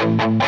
Música